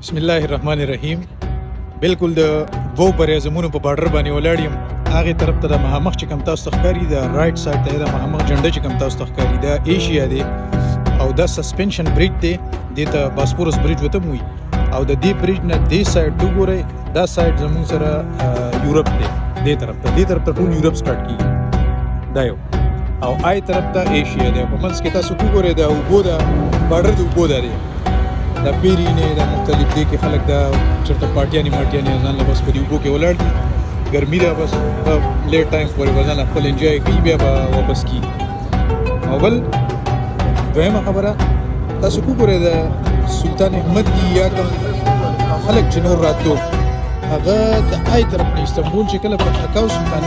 بسم الله الرحمن الرحیم بالکل د وو پر زمونو په بارډر باندې ولاړ یم هغه طرف ته د مهامخ چې کم تاسو تخکاری د رائټ سایډ ته د مهامخ جنډه چې کم تاسو تخکاری د ایشیا دی او دا سسپنشن بریج دی د ته باسپورس بریج وته موي او د دې بریج نه دې سایډ ته ګوره دا سایډ زمون سره یورپ دی دې طرف ته دې طرف ته ټول یورپ سٹارټ کیږي دا یو او آی طرف ته ایشیا دی په منځ کې تاسو وګورئ دا اوبو دا بارډر د اوبو دا دی دا پیری نه دا مختلف دی کې خلک دا چرته پارټیانی مارټیانی ځان له بس په دې اوبو کې ولاړ دي ګرمي ده بس لیټ ټایم پورې وزن خپل انجوای کوي بیا به واپس کی او بل دویمه خبره تاسو وګورئ دا سلطان احمد دی یا کوم خلک چې نور راتلو هغه د آی طرف نه استنبول چې کله په حکاو سلطان